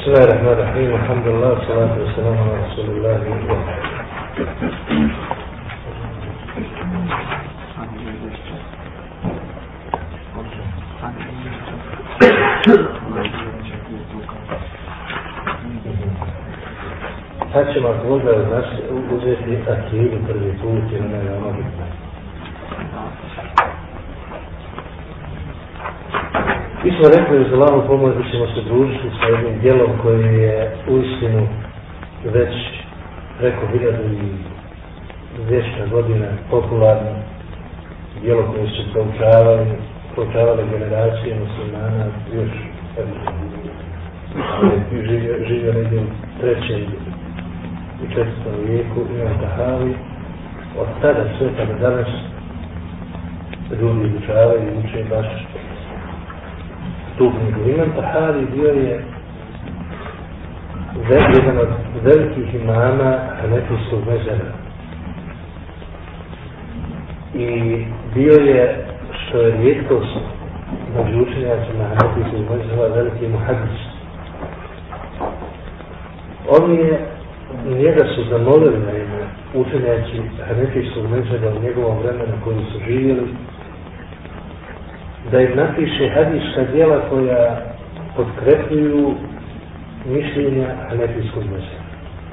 بسم الله الرحمن الرحيم الحمد لله والصلاة والسلام على رسول الله Sad ćemo ako možda znaš, uzeti akidu prvi put ili ne veoma bitno. Mi smo rekli uz Allahu pomoć da ćemo se družiti sa jednim dijelom koji je uistinu već preko hiljadu i dvijesta godina popularno. Dijelo koje su proučavali, proučavali generacije muslimana još živio, živio u trećem i četvrtom vijeku Imam Tahavi. Od tada sve pa do danas ljudi izučavaju i uče baš knjigu. Imam Tahavi bio je jedan od velikih imama Hanefijskog mezera. I bio je, što je rijetkost među učenjacima Hanefijskog mezera, veliki muhadis. On je, njega su zamolili na ime učenjaci Hanefijskog mezera u njegovom vremenu koji su živjeli, da im napiše hadijska djela koja potkrepljuju mišljenja Hanefijskog mezera.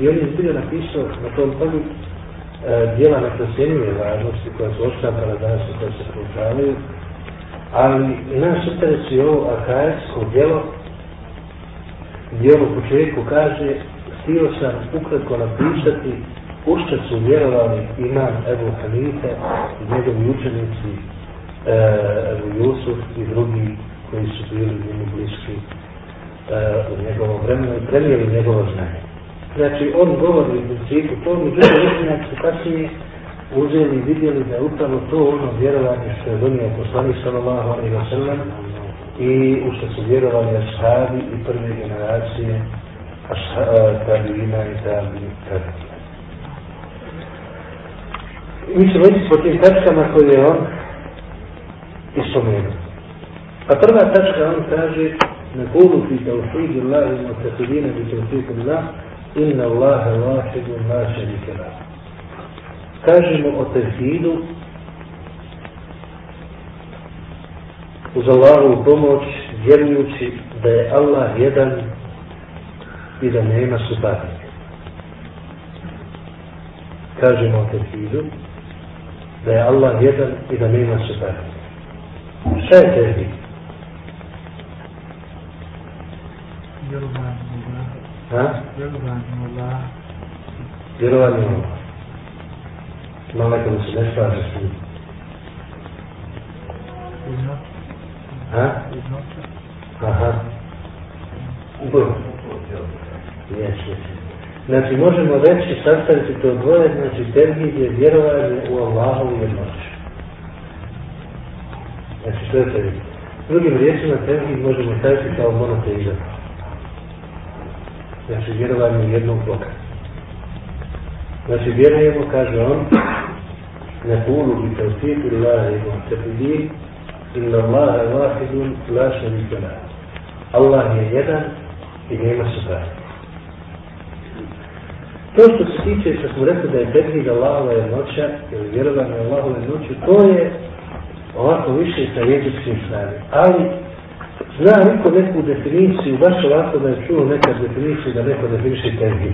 I on je zbilja napisao na tom polju e, djela na prosjenjuje važnosti koja su oštampala danas i koje se proučavaju, ali nas interesuje ovo akajetsko djelo gdje on u početku kaže htio sam ukratko napisati u što su vjerovali imam Ebu Hanife i njegovi učenici Ebu Jusuf i drugi koji su bili njemu bliski u njegovom vremenu i prenijeli njegovo znanje. Znači, on govori u principu to, međutim, učenjaci su kasnije uzeli i vidjeli da je upravo to ono vjerovanje što je donio poslanik sallallahu alaihi wa sallam i u što su vjerovali ashabi i prve generacije tabina i tabi tabina. Mi ćemo ići po tim tačkama koje je on i sumnjivost. Pa prva tačka on kaže na kulu fi tawhidu Allahi wa taqidina bi tawfiku Allah inna Allaha vahidu ma šarike lah. Kažemo o tawhidu uz Allahovu pomoć vjerujući da je Allah jedan i da nema suparnika. Kažemo o tawhidu da je Allah jedan i da nema suparnika. Šta je tevhid? Vjerovanje u Allah. Vjerovanje u Allah. Vjerovanje u Allah. Ima neko da se ne slaže s njim. Jednost. Ha? Jednost. Aha. Jes, jes. Znači, možemo reći, sastaviti to dvoje, znači, tevhid je vjerovanje u Allahovu jednoću. Znači što je tevhid? Drugim riječima tevhid možemo staviti kao monoteizam. Znači vjerovanje jednog Boga. Znači vjerujemo, kaže on, ne kulu bi se tevfiku Allahe i on se muhtefidi, inna Allahe vahidun la šarika Allah je jedan i nema suprati. To što se tiče, što smo rekli da je tevhid Allahova jednoća, ili vjerovanje Allahove jednoće, to je ovako više sa jezičkim strane. Ali, zna niko neku definiciju, baš ovako da je čuo nekad definiciju da neko definiše tevhid.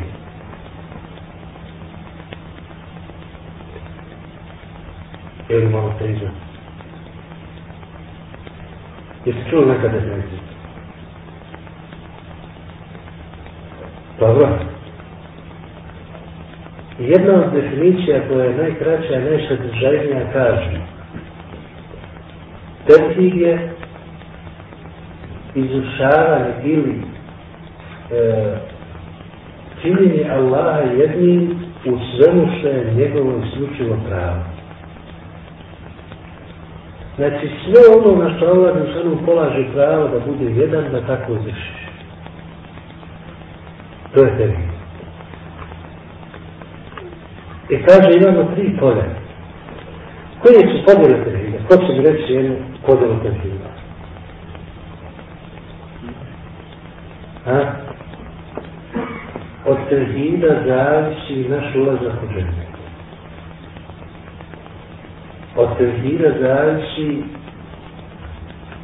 Ili monoteizam. Jeste čuli nekad definiciju? Dobro. Jedna od definicija koja je najkraća najsadržajnija kaže Tevhid je izušavanje ili e, činjenje Allaha jednim u svemu što je njegovo isključivo pravo. Znači sve ono na što Allah Žešanu polaže pravo da bude jedan, da tako izvršiš. To je tebi. I kaže imamo tri polja. Koje su podjele tevhida? Mi reći jednu tevhida? A? od tevhida zavisi naš ulazak u džennet. Od tevhida zavisi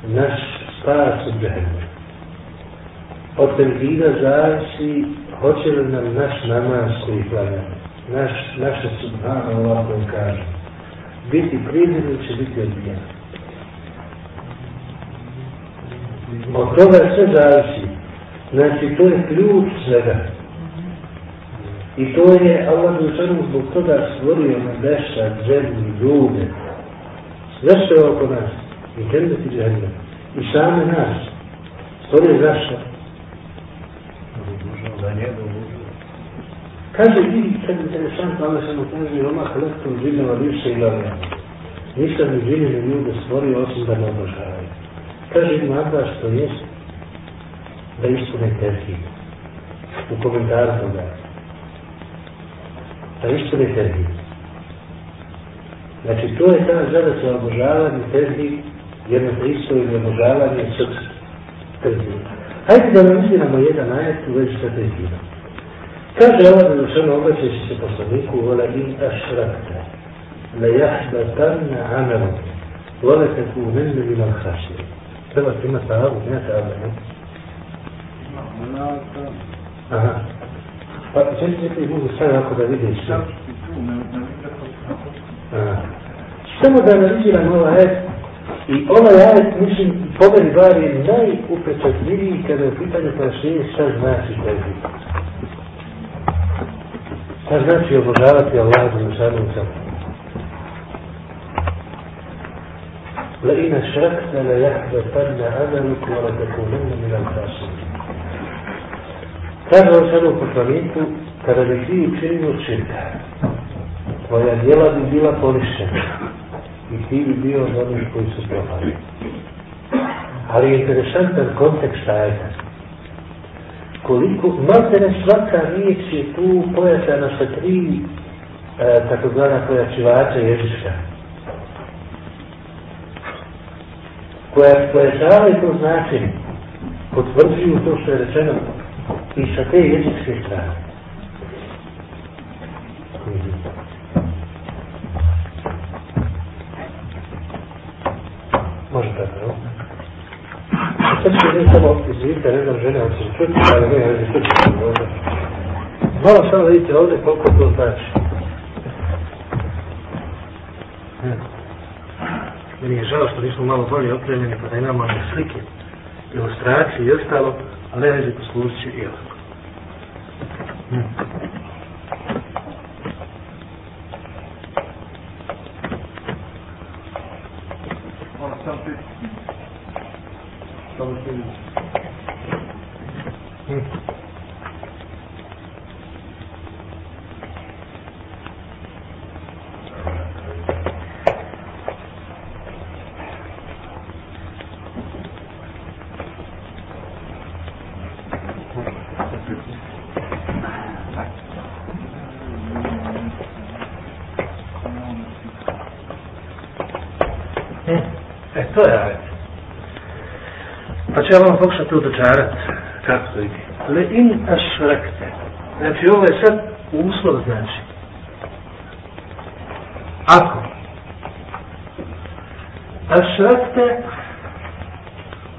naš spas u džennet. Od tevhida zavisi hoće li nam naš namaz koji klanjamo, naš, naše subhanallah koji kaže, biti primjen ili će biti odbijen. Od toga sve zavisi. Znači, to je ključ svega. I to je Allah Đelešanu zbog toga stvorio na deša, zemlju, ljude. Sve što je oko nas. I džennet i. I same nas. Stvorio zašto? Kaže, vidi, kad je interesantno, Allah sam kaže, oma hlektom življava više i lavija. Nisam ni življene ljude stvorio, osim da me obožavaju. Kaže Abbas, što jest, da ispune terhid. U komentaru toga. Da ispune terhid. Znači, to je ta zadaća obožavanja terhid, jedno te isto ili obožavanje srca. Terhid. Hajde da nam izviramo jedan ajet u vezi sa terhidom. Kaže Allah da dušano obraćajući se poslaniku, vola in ašrakta, la jahbatanna amelom, vola takunenne min al hašir. Treba ti imati avu, ne avu, ne? Aha. Pa često ti mogu sad ako da vidiš. Samo da analiziram ovaj ajet, i ovaj ajet, mislim, po meni bar je najupečatljiviji kada je u pitanju pojašnjenje šta znači tebi. Šta znači obožavati Allah za šanom samo? لئن أشركت ليحبطن عملك ولتكونن من الخاسرين. Kaže on sada u poslaniku, kada bi ti učinio širka, tvoja djela bi bila poništena i ti bi bio od onih koji su propali. Ali je interesantan kontekst ajta. Koliko, maltene svaka riječ je tu pojačana sa tri e, takozvana pojačivača jezička. Koja pojačavaju to značenje, potvrđuju to što je rečeno i sa te jezičke strane. Ne izvijete, ne znam žene, se čuti, ali ne, ali čuti. Malo samo vidite ovdje koliko to znači. Meni je žao što nismo malo bolje opremljeni pa da imamo slike, ilustracije i ostalo, ali ne poslužit će i ovako. To je ajet. Pa ću vam pokušati udočarati kako to ide. Le in ašrekte. Znači ovo je sad uslov znači. Ako ašrekte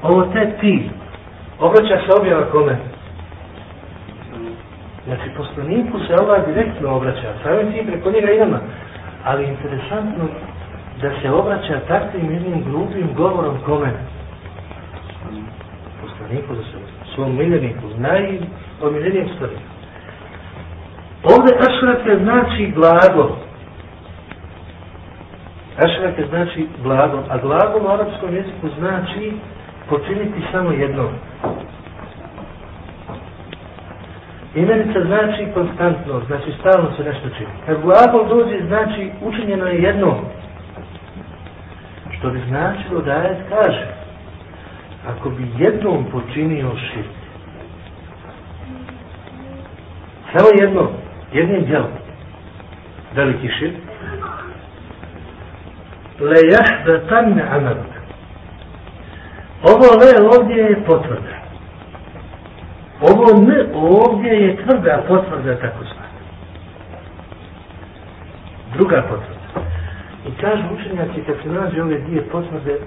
ovo te ti obraća se objava kome? Znači poslaniku se Allah direktno obraća, samim tim preko njega i nama. Ali interesantno da se obraća takvim jednim grubim govorom kome? Poslaniku za sebe, svom miljeniku, najomiljenijem stvari. Ovdje ašrate znači blago. Ašrate znači blago, a blago u arapskom jeziku znači počiniti samo jedno. Imenica znači konstantno, znači stalno se nešto čini. Kad glagol dođe znači učinjeno je jedno. Što bi značilo da ajet kaže, ako bi jednom počinio širk, samo jedno, jednim djelom, veliki širk, le jahda tamne amaluk. Ovo le ovdje je potvrda. Ovo Ovo N ovdje je tvrda potvrda tako zvana. Druga potvrda. Kažu učenjaci kad se nađe ove dvije potvrde,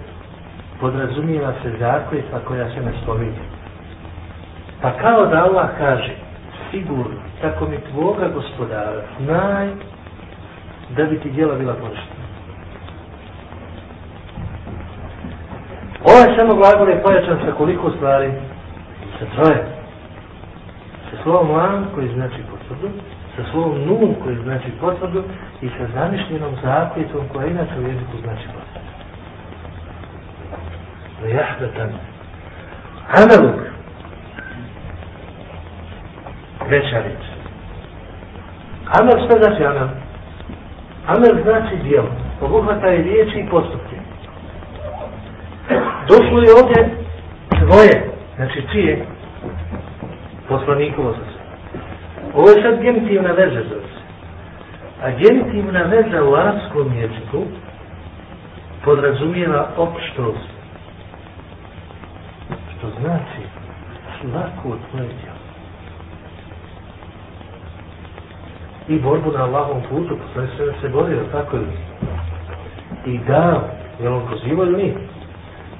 podrazumijeva se zakletva koja se ne spominje. Pa kao da Allah kaže, sigurno, tako mi tvoga gospodara, znaj da bi ti djela bila poništena. Ovaj samo glagol je pojačan sa koliko stvari? Sa troje. Sa slovom lan koji znači potvrdu, sa slovom nun koji znači potvrdu i sa zamišljenom zakljetom koja inače u jeziku znači potvrdu. Vejahbetan. Ameluk. Veća riječ. Amel što znači amel? Amel znači dijelo. Obuhvata i riječi i postupke. Došlo je ovdje tvoje, znači čije? Poslanikovo za se. Ovo je sad genitivna veza za se. A genitivna veza u arabskom jeziku podrazumijeva opštost. Što znači svako tvoje djelo. I borbu na Allahom putu, posle sve se borio, tako je. I dao, je on pozivao ili nije?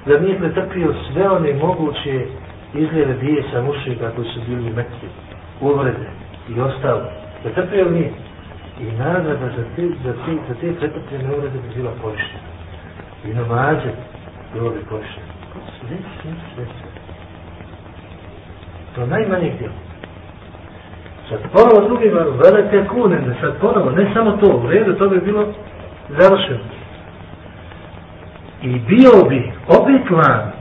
da nije pretrpio sve one moguće izljeve bijesa mušika koji su bili mekri, uvrede i ostalo. Pretrpio li nije? I nagrada za te, za te, za te pretrpljene uvrede bi bila poništena. I namađe bilo bi poništeno. Sve, sve, sve, sve. To najmanje gdje. Sad ponovo drugi varu, velike kune, sad ponovo, ne samo to, u redu, to bi bilo završeno. I bio bi opet lan,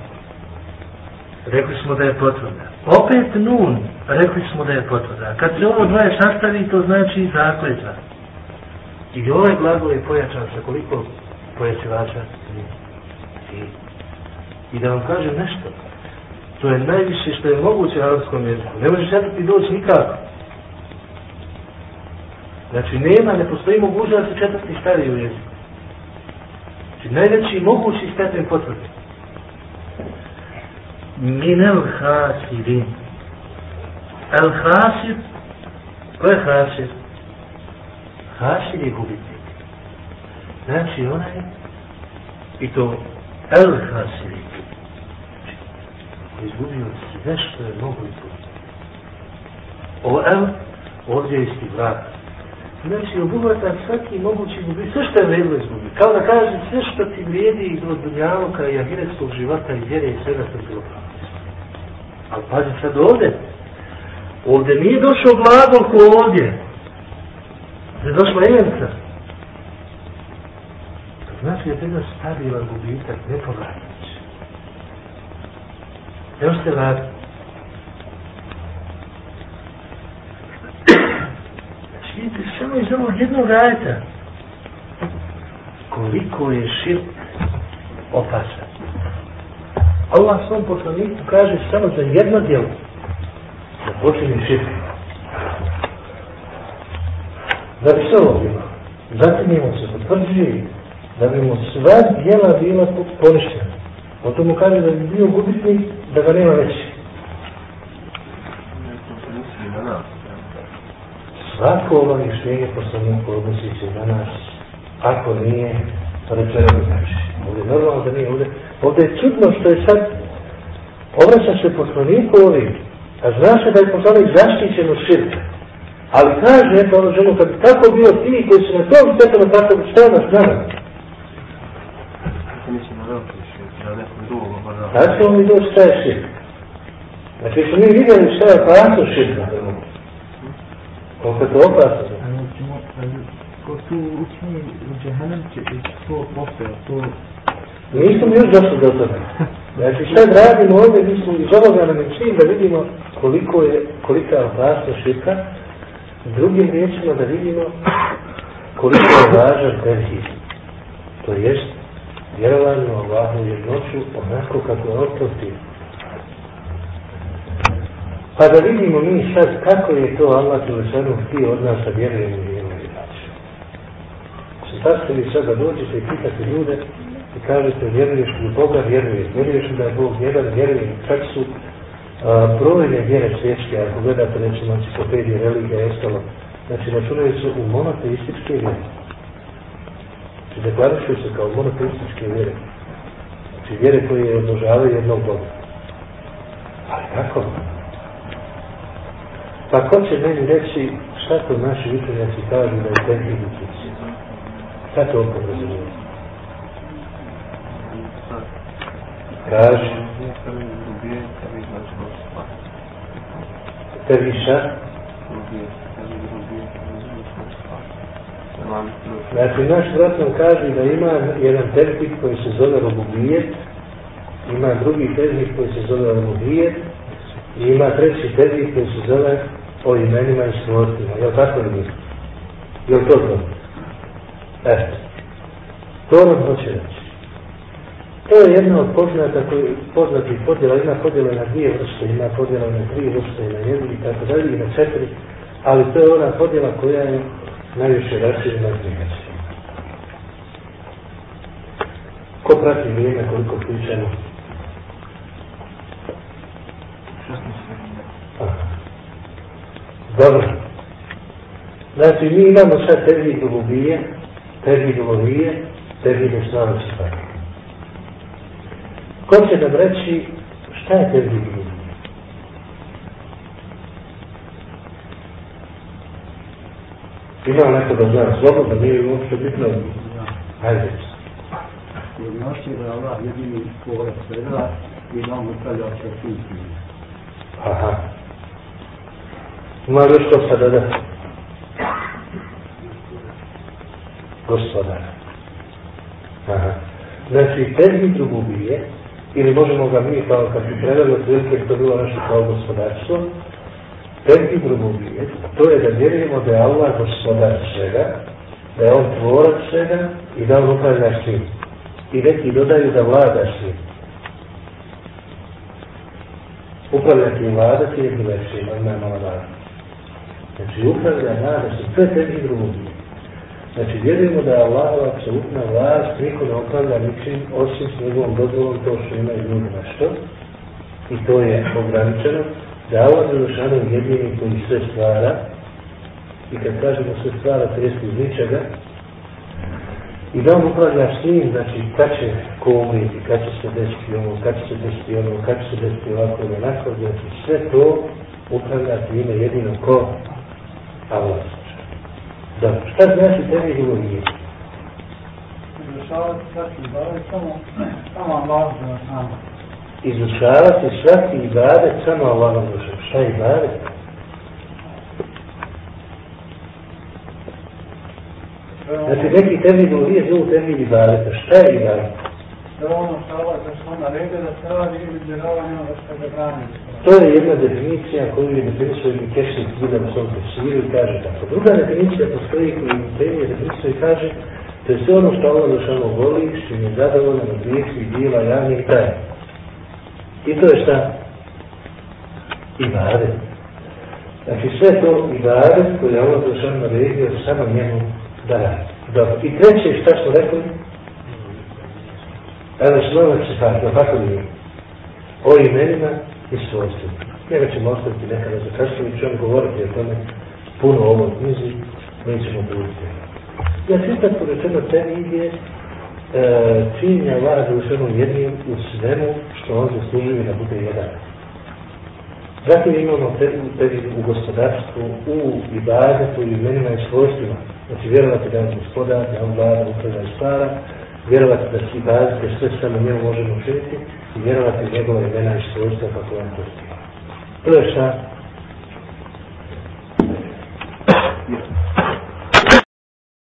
rekli smo da je potvrda. Opet nun, rekli smo da je potvrda. Kad se ovo dvoje sastavi, to znači zakletva. I ovaj glagol je pojačan sa koliko pojačivača? I, I da vam kažem nešto. To je najviše što je moguće u arabskom jeziku. Ne možeš četvrti doći nikako. Znači nema, ne postoji mogućnost da se četvrti stavi u jeziku. Znači, najveći mogući stepen potvrde. Minel hasirin. El hasir, ko je hasir? Hasir je gubitnik. Znači, onaj, i to el hasir je znači, izgubio sve što je mogu izgubiti. Ovo el, ovdje je isti vrat. Znači, obuhvata svaki mogući gubi, sve što je vredilo izgubi. Kao da kaže, sve što ti vrijedi od dunjaluka i ahiretskog života i vjere i svega što bilo. Ali pazi sad ovdje. Ovdje nije došao glagol ko ovdje. Ne došla znači je bilo stabilan gubitak, ne povratit će. Evo ste vratiti. vidite samo iz ovog jednog ajeta koliko je širk opasan. Allah svom poslaniku kaže samo za jedno djelo da počinje širk. Da bi se ovo bilo. Zatim se potvrđuje da bi mu sva djela bila poništena. Potom mu kaže da bi bio gubitnik da ga nema veći. Svako obavještenje poslanika odnosi se na nas, ako nije rečeno znači. Ovdje normalno da nije ovdje. Ovdje je čudno što je sad obraća se poslaniku ovim, a zna se da je poslanik zaštićen od širka. Ali kaže, eto ono ženu, kad bi tako bio ti koji su na tom stepenu tako bi šta nas nama? Sad ćemo mi doći šta je širk. Znači, smo mi vidjeli šta je opasno širka. Je to opasno? Tu učini u džehennem će to postoje, to... Nismo još došli do toga. Znači sad radimo ovdje, mi smo iz ovoga nam čin da vidimo koliko je, kolika je opasno širka, drugim riječima da vidimo koliko je važan tevhid. To jest vjerovanje u Allahu jednoću onako kako je on to Pa da vidimo mi sad kako je to Allah Đelešanu htio od nas da vjerujemo i vjerujemo i znači. Se sastavi sad da dođete i pitate ljude i kažete vjeruješ li u Boga, vjeruješ, vjeruješ da je Bog jedan, vjerujem, čak su brojne vjere svjetske, ako gledate recimo enciklopedije religija i ostalo, znači računaju se u monoteističke vjere. Znači deklarišuju se kao monoteističke vjere. Znači vjere koje obožavaju jednog Boga. Ali kako? Pa ko će meni reći šta to naši učenjaci kažu da je tehnik Šta to oko razumije? Kaži. Tebi šta? Znači, naš brat nam kaže da ima jedan terpik koji se zove robubijet, ima drugi terpik koji se zove robubijet i ima treći terpik koji se zove o imenima i svojstvima. Jel tako li mi? Jel to to? Eto. To nam hoće reći. To je jedna od poznata koji, poznatih podjela, ima podjela na dvije vrste, ima podjela na tri vrste, na jednu i tako dalje, i na četiri, ali to je ona podjela koja je najviše raširena i prihvaćena. Ko prati vrijeme koliko pričamo? Dobro. Znači, mi imamo sad termin dubije, termin dubije, termin stvari. Ko će nam reći šta je termin dubije? Ima neko da zna slobodno, nije uopšte bitno. Hajde. Znači da Allah jedini stvorac svega i da on upravlja sa svim Aha. Ima još to sad da Gospodar. Aha. Znači, termin drugubije, ili možemo ga mi kao kad bi preveli od prilike to bilo naše kao gospodarstvo, termin drugubije, to je da vjerujemo da je Allah gospodar svega, da je on tvorac svega i da on upravlja svim. I neki dodaju da vlada svim. Upravljati i vladati je bilo svim, ali nema vlada. Znači upravlja nada se sve te i drugi. Znači vjerujemo da je Allahova apsolutna vlast, niko ne upravlja ničim osim s njegovom dozvolom to što ima i ljudi nešto. I to je ograničeno. Da je Allah završano jedini koji sve stvara. I kad kažemo sve stvara, to jest iz ničega. I da on upravlja s njim, znači kad će ko umriti, kad će se desiti ono, kad će se desiti ono, kad će se desiti ovako ili onako, znači sve to upravlja time jedino ko Allah. Dobro, šta znači tebi iluzije? Izušavati svaki ibadet samo, samo Allah za nama. Izušavati svaki ibadet samo Allah za Šta je ibadet? Znači neki tebi iluzije zovu tebi ibadeta. Šta je ibadet? Je ono što za naredio da se radi ili izbjeravanje ono što ga brani. To je jedna definicija koju je definisao i Kešnik Zida na svom tefsiru i kaže tako. Druga definicija postoji koju je definisao i kaže to je sve ono što Allah Žešano voli, što je zadovoljno od riječih dijela javnih tajna. I to je šta? Ibadet. Znači sve to ibadet koje je Allah Žešano naredio samo njemu da radi. Dobro. I treće šta smo rekli? Evo slova se tako, kako bi o imenima i svojstvima. Njega ćemo ostaviti nekada za kasnije, ću vam govoriti o tome puno o ovom knjizi, mi ćemo buditi. Ja čitam po rečeno te knjige, e, činja vlada u svemu jednim u svemu što on zaslužuje da bude jedan. Zatim imamo tebi u gospodarstvu, u ibadetu, u imenima i svojstvima. Znači vjerovati da je gospodar, da on vlada, upravlja i stvara, vjerovati da svi bazite sve samo njemu možemo učiniti i vjerovati u njegove imena i svojstva kako on postoji. To je šta